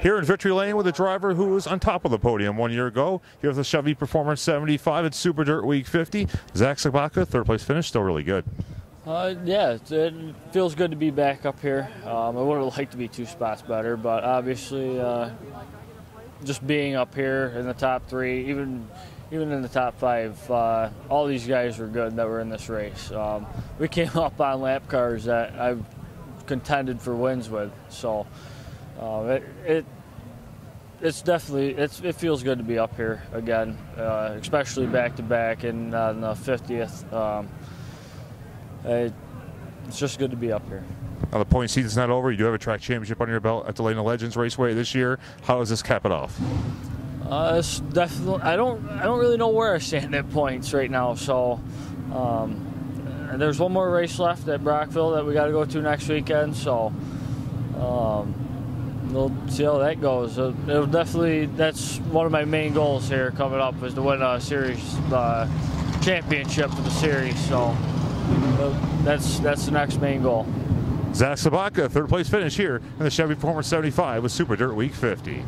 Here in Victory Lane with a driver who was on top of the podium one year ago. Have the Chevy Performance 75 at Super Dirt Week 50. Zach Sabotka, third place finish, still really good. Uh, yeah, it, it feels good to be back up here. Um, I would have liked to be two spots better, but obviously, uh, just being up here in the top three, even even in the top five, uh, all these guys were good that were in this race. Um, we came up on lap cars that I've contended for wins with, so uh, it, it it's definitely it's, it feels good to be up here again, uh, especially back to back and on the 50th. Um, it, it's just good to be up here. Now the point season's not over. You do have a track championship under your belt at the Land of Legends Raceway this year. How does this cap it off? Uh, it's definitely. I don't. I don't really know where I stand at points right now. So, um, there's one more race left at Brockville that we got to go to next weekend. So, um, we'll see how that goes. It'll, it'll definitely. That's one of my main goals here coming up is to win a series uh, championship for the series. So, uh, that's that's the next main goal. Zach Sabotka, third place finish here in the Chevy Performance 75 with Super Dirt Week 50.